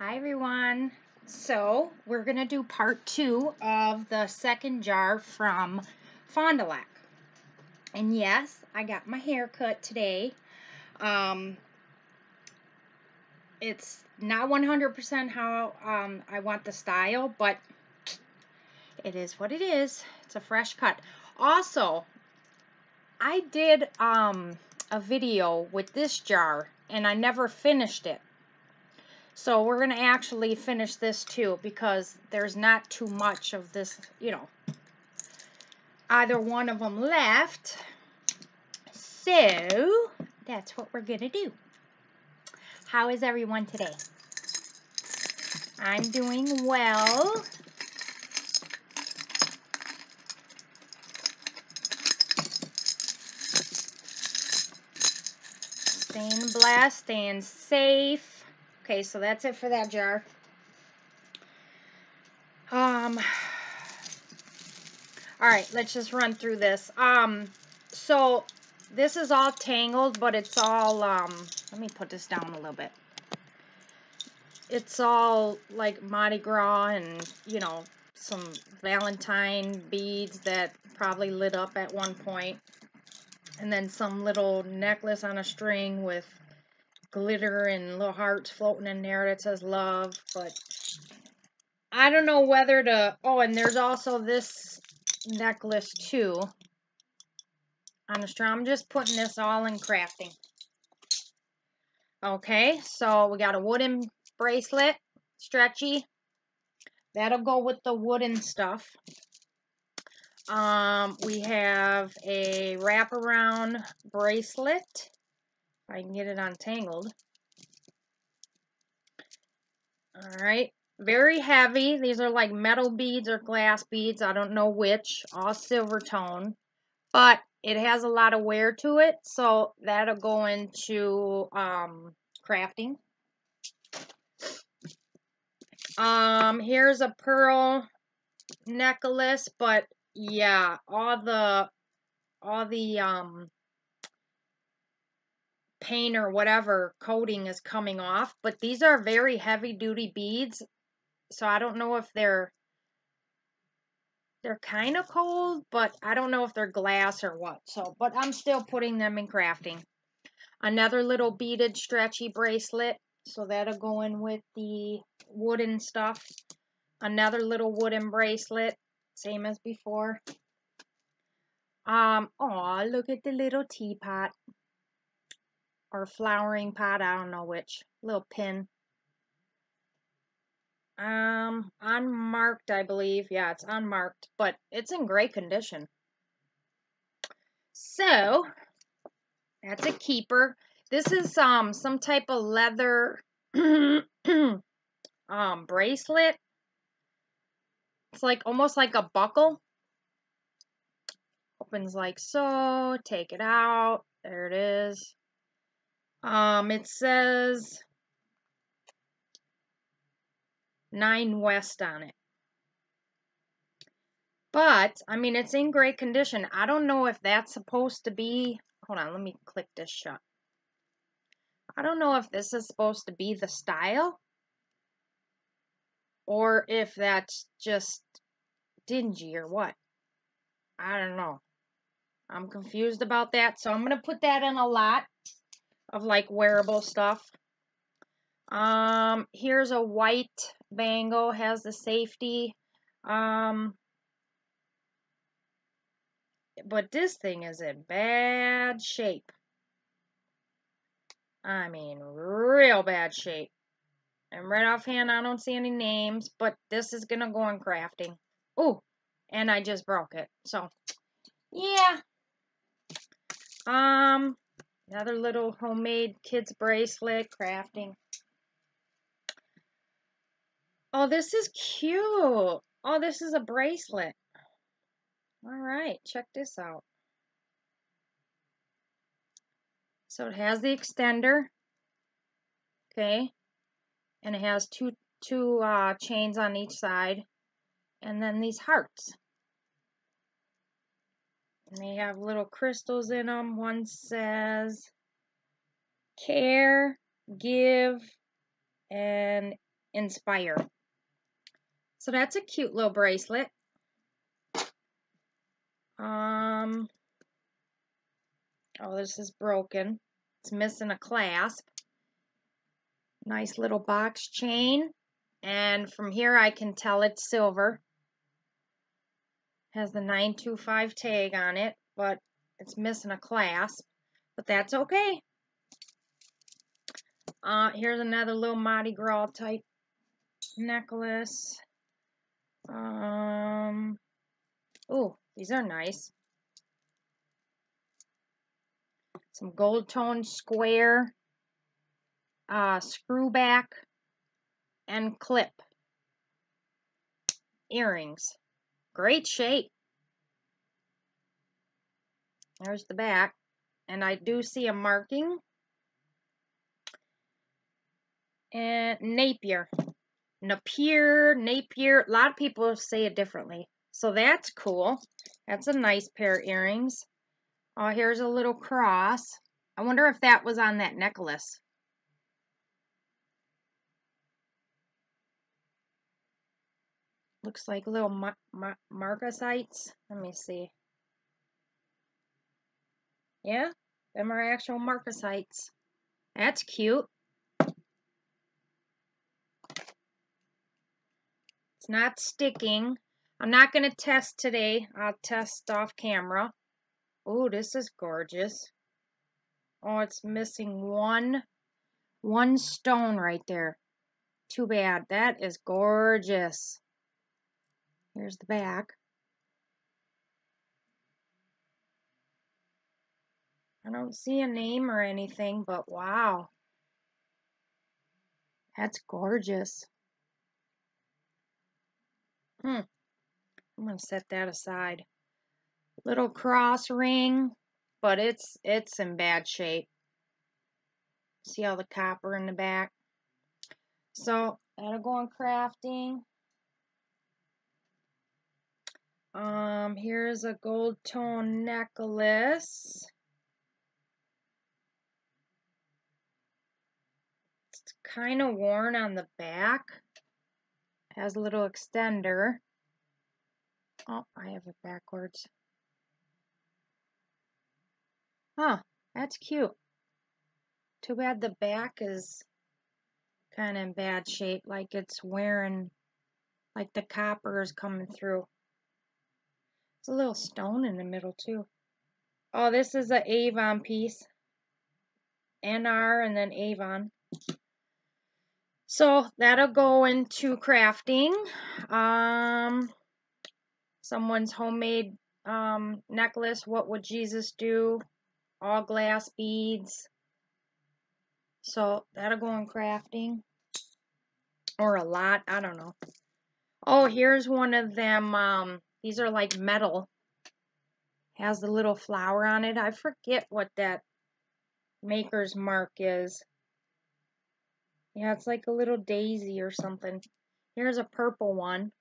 Hi everyone. So we're gonna do part two of the second jar from Fond du Lac. And yes, I got my hair cut today. Um, it's not 100% how um, I want the style, but it is what it is. It's a fresh cut. Also, I did um, a video with this jar and I never finished it. So we're going to actually finish this too because there's not too much of this, you know, either one of them left. So that's what we're going to do. How is everyone today? I'm doing well. Staying blessed, staying safe. Okay, so that's it for that jar. Um, all right, let's just run through this. Um, so this is all tangled, but it's all, um, let me put this down a little bit. It's all like Mardi Gras and, you know, some Valentine beads that probably lit up at one point. And then some little necklace on a string with glitter and little hearts floating in there that says love. But I don't know whether to, oh, and there's also this necklace too on the string. I'm just putting this all in crafting. Okay, so we got a wooden bracelet, stretchy. That'll go with the wooden stuff. Um, we have a wraparound bracelet. I can get it untangled. Alright, very heavy. These are like metal beads or glass beads. I don't know which. All silver tone. But it has a lot of wear to it, so that'll go into um, crafting. Um, here's a pearl necklace, but yeah, all the all the um paint or whatever coating is coming off, but these are very heavy duty beads, so I don't know if they're they're kind of cold, but I don't know if they're glass or what. So, but I'm still putting them in crafting. Another little beaded stretchy bracelet. So that'll go in with the wooden stuff. Another little wooden bracelet. Same as before. Um, oh, look at the little teapot. Or flowering pot, I don't know which. Little pin. Um, unmarked, I believe. Yeah, it's unmarked, but it's in great condition. So, that's a keeper. This is um some type of leather um bracelet. It's like almost like a buckle. Opens like so. Take it out. There it is. Um, it says 9 West on it. But, I mean, it's in great condition. I don't know if that's supposed to be... Hold on, let me click this shut. I don't know if this is supposed to be the style. Or if that's just dingy or what. I don't know. I'm confused about that. So I'm going to put that in a lot of like wearable stuff. Um, here's a white bangle, has the safety. Um, but this thing is in bad shape. I mean, real bad shape. And right offhand, I don't see any names, but this is going to go in crafting. Oh, and I just broke it. So, yeah. Um, another little homemade kids bracelet crafting. Oh, this is cute. Oh, this is a bracelet. All right, check this out. So it has the extender. Okay. And it has two two uh, chains on each side. And then these hearts. They have little crystals in them. One says care, give, and Inspire. So that's a cute little bracelet. Um, oh, this is broken. It's missing a clasp. Nice little box chain. And from here I can tell it's silver. Has the 925 tag on it, but it's missing a clasp. But that's okay. Uh, here's another little Mardi Gras type necklace. Um, oh, these are nice. Some gold tone square, uh, screw back, and clip earrings. Great shape. There's the back. And I do see a marking. And Napier. Napier, Napier. A lot of people say it differently. So that's cool. That's a nice pair of earrings. Oh, here's a little cross. I wonder if that was on that necklace. Looks like little mar mar. Let me see. Yeah, them are actual marcasites. That's cute. It's not sticking. I'm not going to test today. I'll test off camera. Oh, this is gorgeous. Oh, it's missing one, one stone right there. Too bad. That is gorgeous. Here's the back. I don't see a name or anything, but wow. That's gorgeous. Hmm. I'm going to set that aside. Little cross ring, but it's it's in bad shape. See all the copper in the back? So, that'll go on crafting. Um, here's a gold tone necklace. It's kind of worn on the back. Has a little extender. Oh, I have it backwards. Huh, that's cute. Too bad the back is kind of in bad shape, like it's wearing, like the copper is coming through. There's a little stone in the middle too. Oh, this is a Avon piece. NR and then Avon. So that'll go into crafting. Um, someone's homemade um, necklace. What would Jesus do? All glass beads. So that'll go in crafting. Or a lot. I don't know. Oh, here's one of them. Um, these are like metal. Has the little flower on it. I forget what that maker's mark is. Yeah, it's like a little daisy or something. Here's a purple one.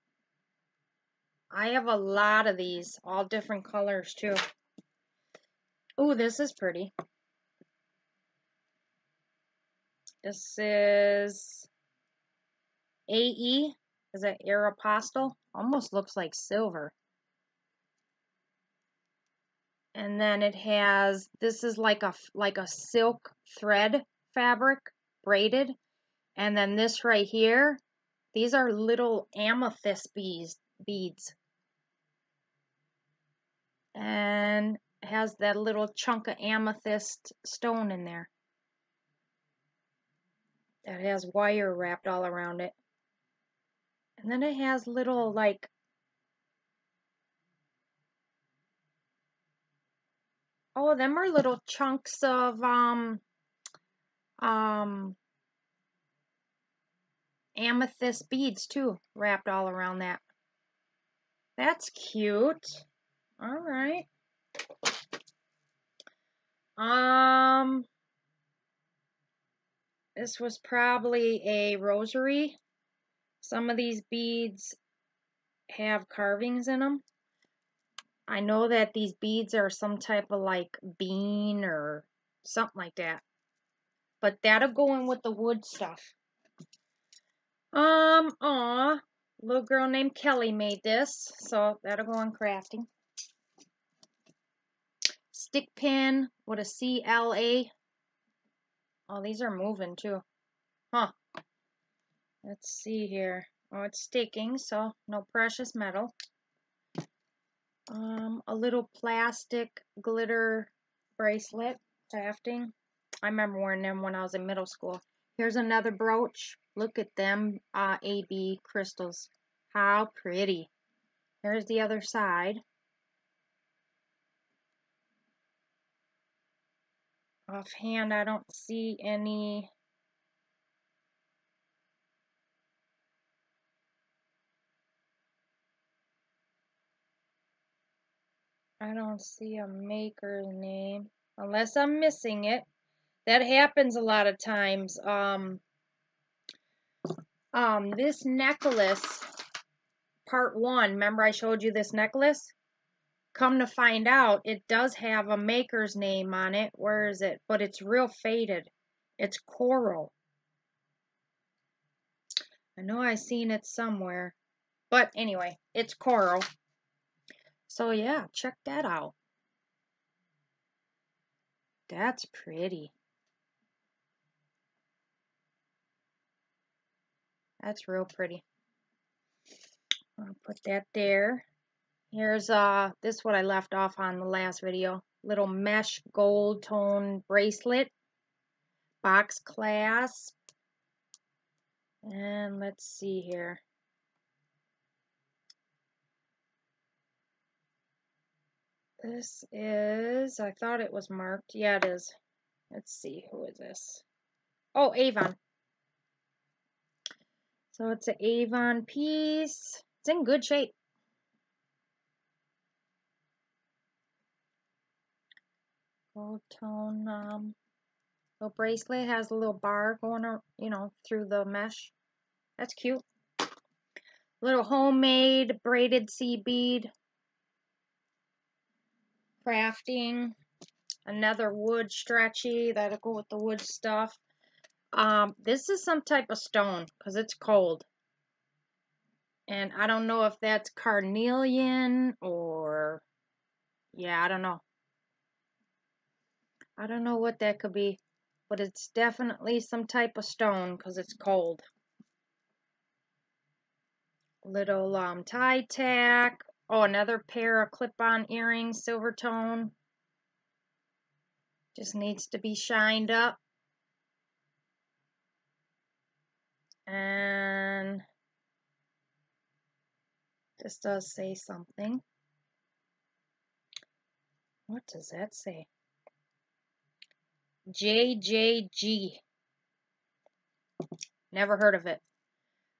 I have a lot of these, all different colors too. Oh, this is pretty. This is AE. Is that Aeropostale? Almost looks like silver. And then it has, this is like a, like a silk thread fabric, braided. And then this right here, these are little amethyst beads. beads. And has that little chunk of amethyst stone in there. That has wire wrapped all around it. And then it has little like Oh, them are little chunks of um um amethyst beads too, wrapped all around that. That's cute. All right. Um, this was probably a rosary. Some of these beads have carvings in them. I know that these beads are some type of like bean or something like that. But that'll go in with the wood stuff. Um, aw, little girl named Kelly made this, so that'll go on crafting. Stick pin with a CLA. Oh, these are moving too. Huh. Let's see here. Oh, it's sticking, so no precious metal. Um, a little plastic glitter bracelet crafting. I remember wearing them when I was in middle school. Here's another brooch. Look at them uh, AB crystals. How pretty. Here's the other side. Offhand, I don't see any I don't see a maker's name unless I'm missing it. That happens a lot of times. Um, um, this necklace, part one, remember I showed you this necklace? Come to find out, it does have a maker's name on it. Where is it? But it's real faded. It's coral. I know I seen it somewhere. But anyway, it's coral. So yeah, check that out. That's pretty. That's real pretty. I'll put that there. Here's uh this what I left off on the last video. Little mesh gold tone bracelet. Box clasp. And let's see here. This is, I thought it was marked. Yeah, it is. Let's see, who is this? Oh, Avon. So it's an Avon piece. It's in good shape. Gold tone, um, little bracelet has a little bar going, you know, through the mesh. That's cute. Little homemade braided sea bead crafting. Another wood stretchy. That'll go with the wood stuff. Um, this is some type of stone because it's cold. And I don't know if that's carnelian or... Yeah, I don't know. I don't know what that could be. But it's definitely some type of stone because it's cold. Little um, tie tack. Oh, another pair of clip-on earrings, silver tone. Just needs to be shined up. And this does say something. What does that say? JJG. Never heard of it.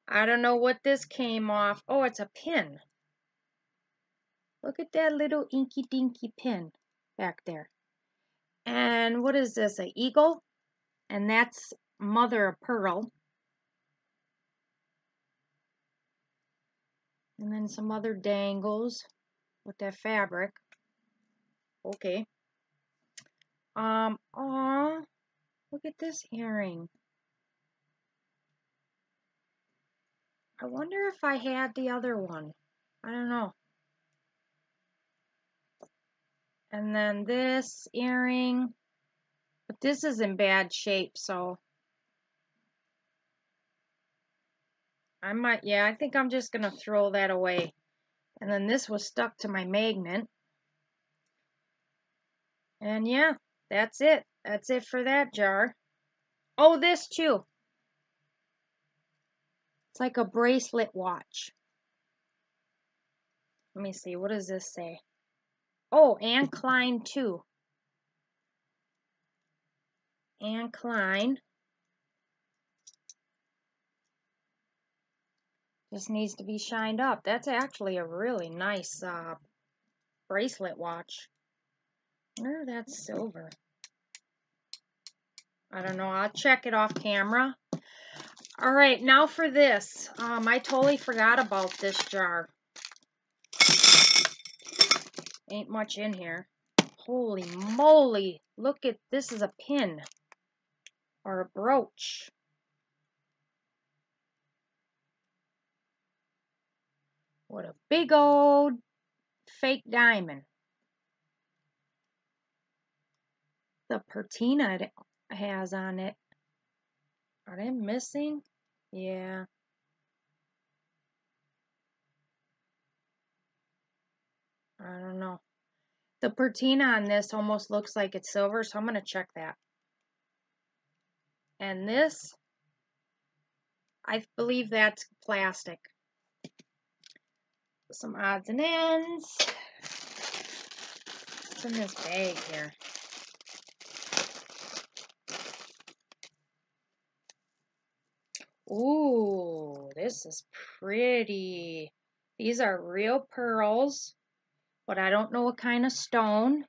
I don't know what this came off. Oh, it's a pin. Look at that little inky dinky pin back there. And what is this, an eagle? And that's mother of pearl. And then some other dangles with that fabric. Okay. Um, aw, look at this earring. I wonder if I had the other one. I don't know. And then this earring, but this is in bad shape, so I might, yeah, I think I'm just going to throw that away. And then this was stuck to my magnet. And yeah, that's it. That's it for that jar. Oh, this too. It's like a bracelet watch. Let me see. What does this say? Oh, Anne Klein too. Anne Klein. Just needs to be shined up. That's actually a really nice uh, bracelet watch. Where that's silver. I don't know. I'll check it off camera. All right, now for this. Um, I totally forgot about this jar. Ain't much in here. Holy moly! Look at this is a pin. Or a brooch. What a big old fake diamond. The patina it has on it. Are they missing? Yeah. I don't know. The patina on this almost looks like it's silver, so I'm going to check that. And this, I believe that's plastic. Some odds and ends. What's in this bag here? Ooh, this is pretty. These are real pearls, but I don't know what kind of stone.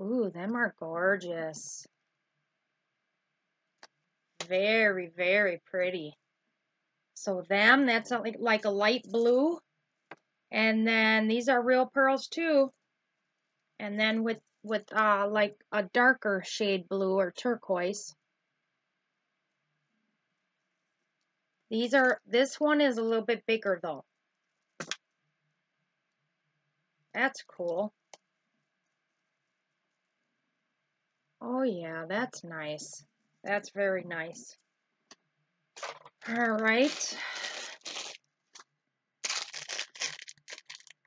Ooh, them are gorgeous. Very, very pretty. So them, that's like, like a light blue. And then these are real pearls too. And then with, with uh, like a darker shade blue or turquoise. These are, this one is a little bit bigger though. That's cool. Oh yeah, that's nice. That's very nice. All right.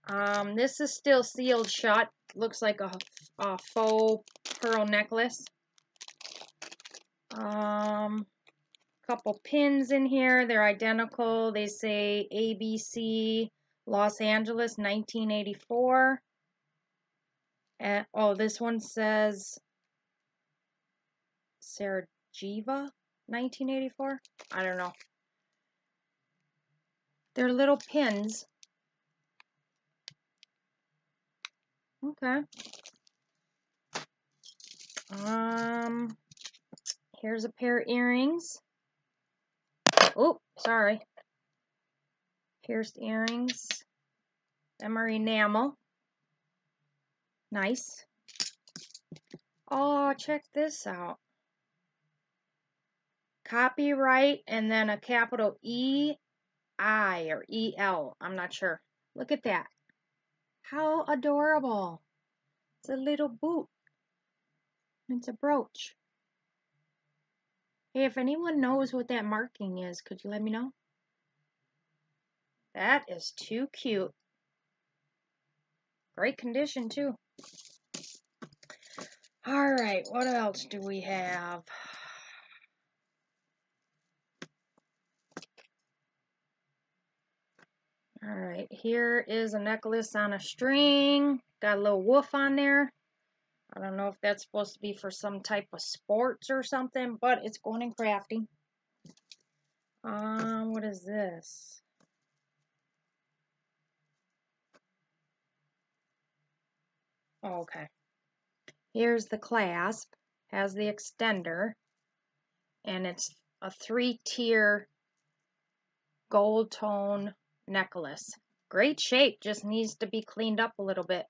Um, this is still sealed shut. Looks like a, a faux pearl necklace. Um, couple pins in here. They're identical. They say ABC Los Angeles 1984. And, oh, this one says Sarajevo 1984. I don't know. They're little pins. Okay. Um, here's a pair of earrings. Oh, sorry. Pierced earrings. Are enamel. Nice. Oh, check this out. Copyright and then a capital E I or E L. I'm not sure. Look at that. How adorable. It's a little boot. It's a brooch. Hey, if anyone knows what that marking is, could you let me know? That is too cute. Great condition, too. All right, what else do we have? All right, here is a necklace on a string. Got a little wolf on there. I don't know if that's supposed to be for some type of sports or something, but it's going in crafting. Um, what is this? Oh, okay. Here's the clasp. Has the extender. And it's a three-tier gold tone necklace. Great shape, just needs to be cleaned up a little bit.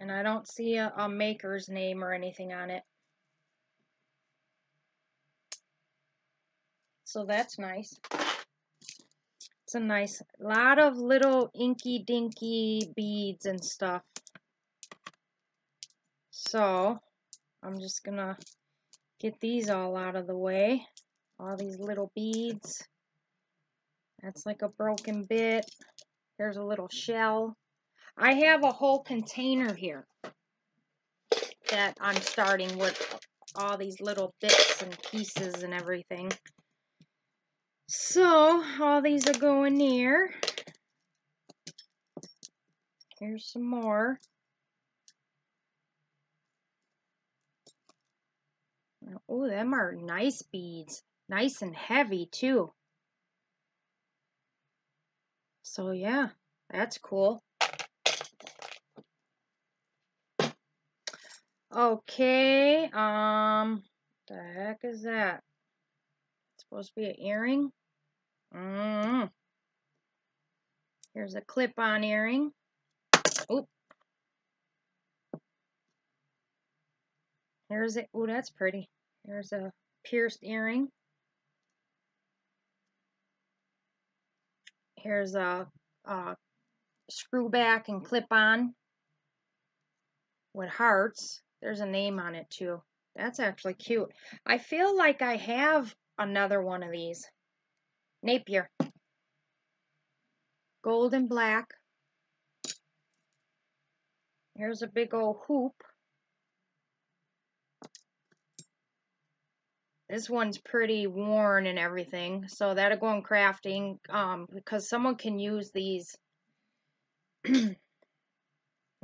And I don't see a, a maker's name or anything on it. So that's nice. It's a nice, lot of little inky dinky beads and stuff. So, I'm just gonna get these all out of the way. All these little beads. That's like a broken bit. There's a little shell. I have a whole container here that I'm starting with all these little bits and pieces and everything. So, all these are going here. Here's some more. Oh, them are nice beads. Nice and heavy, too. So, yeah, that's cool. Okay, um, the heck is that? It's supposed to be an earring? Mm. Here's a clip-on earring. Oop. Here's it. Oh, that's pretty. Here's a pierced earring. Here's a, a screw back and clip on with hearts. There's a name on it too. That's actually cute. I feel like I have another one of these. Napier. Gold and black. Here's a big old hoop. This one's pretty worn and everything, so that'll go in crafting um, because someone can use these.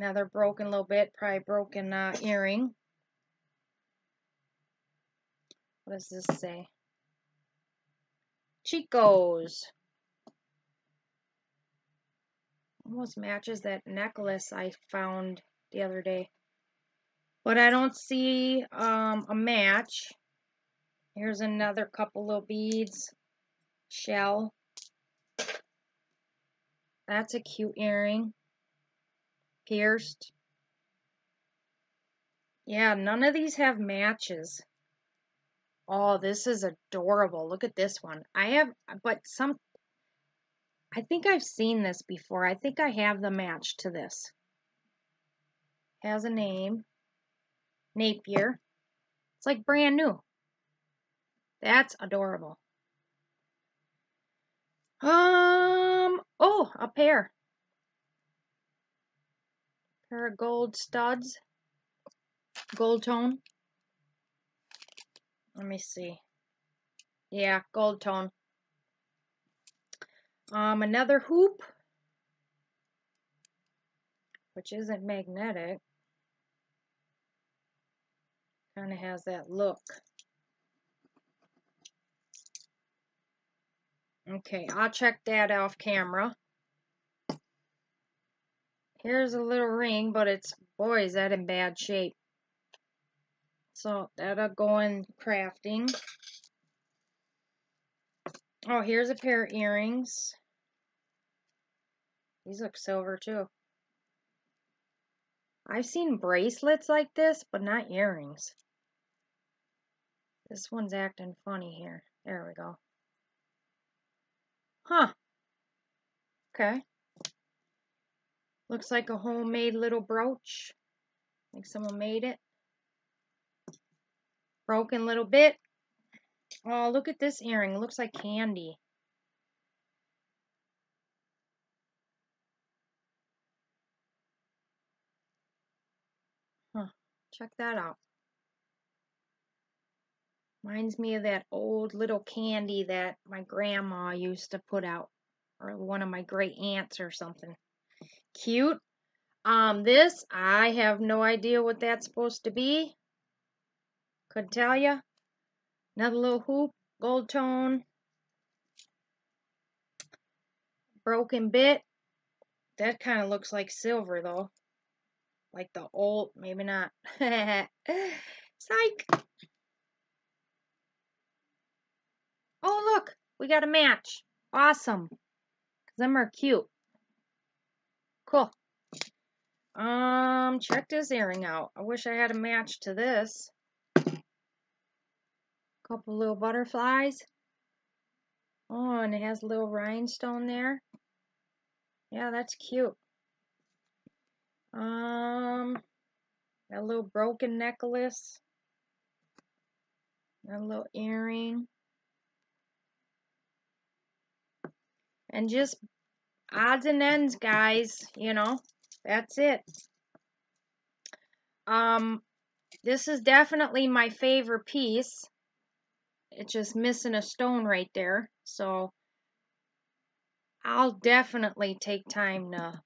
now they're broken little bit, probably broken uh, earring. What does this say? Chico's. Almost matches that necklace I found the other day. But I don't see um, a match. Here's another couple little beads. Shell. That's a cute earring. Pierced. Yeah, none of these have matches. Oh, this is adorable. Look at this one. I have, but some, I think I've seen this before. I think I have the match to this. Has a name. Napier. It's like brand new. That's adorable. Um, oh, a pair. Of gold studs. Gold tone. Let me see. Yeah, gold tone. Um, another hoop, which isn't magnetic. Kind of has that look. Okay, I'll check that off camera. Here's a little ring, but it's, boy, is that in bad shape. So that'll go in crafting. Oh, here's a pair of earrings. These look silver too. I've seen bracelets like this, but not earrings. This one's acting funny here. There we go. Huh. Okay. Looks like a homemade little brooch. Like someone made it. Broken little bit. Oh, look at this earring. Looks like candy. Huh. Check that out. Reminds me of that old little candy that my grandma used to put out. Or one of my great aunts or something. Cute. Um, this, I have no idea what that's supposed to be. Could tell you. Another little hoop, gold tone. Broken bit. That kind of looks like silver though. Like the old, maybe not. Psych. Oh, look, we got a match. Awesome. Because them are cute. Cool. Um, check this earring out. I wish I had a match to this. Couple little butterflies. Oh, and it has a little rhinestone there. Yeah, that's cute. Um, a little broken necklace. A little earring. And just odds and ends, guys. You know, that's it. Um, this is definitely my favorite piece. It's just missing a stone right there. So I'll definitely take time to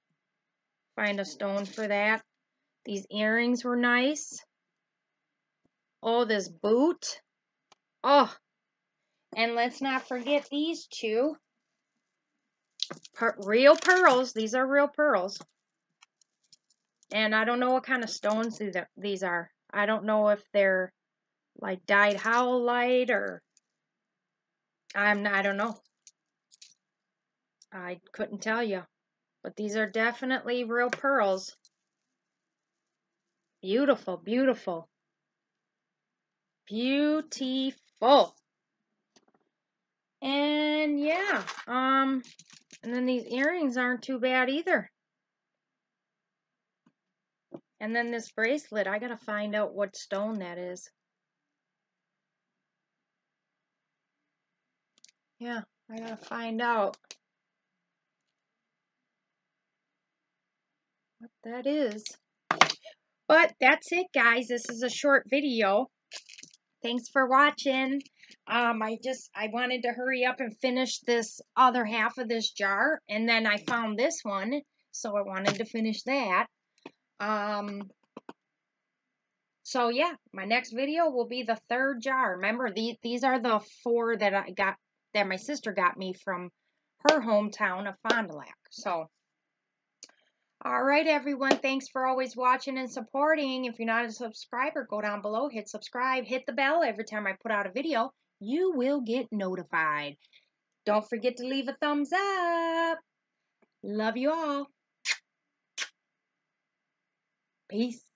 find a stone for that. These earrings were nice. Oh, this boot. Oh, and let's not forget these two. Per real pearls. These are real pearls. And I don't know what kind of stones these are. I don't know if they're like dyed howlite or I'm I don't know. I couldn't tell you. But these are definitely real pearls. Beautiful, beautiful. Beautiful. And yeah, um, and then these earrings aren't too bad either. And then this bracelet, I gotta find out what stone that is. Yeah, I gotta find out what that is. But that's it, guys. This is a short video. Thanks for watching. Um, I just, I wanted to hurry up and finish this other half of this jar. And then I found this one. So I wanted to finish that. Um, so yeah, my next video will be the third jar. Remember, these, these are the four that I got, that my sister got me from her hometown of Fond du Lac. So, all right, everyone. Thanks for always watching and supporting. If you're not a subscriber, go down below, hit subscribe, hit the bell every time I put out a video. You will get notified. Don't forget to leave a thumbs up. Love you all. Peace.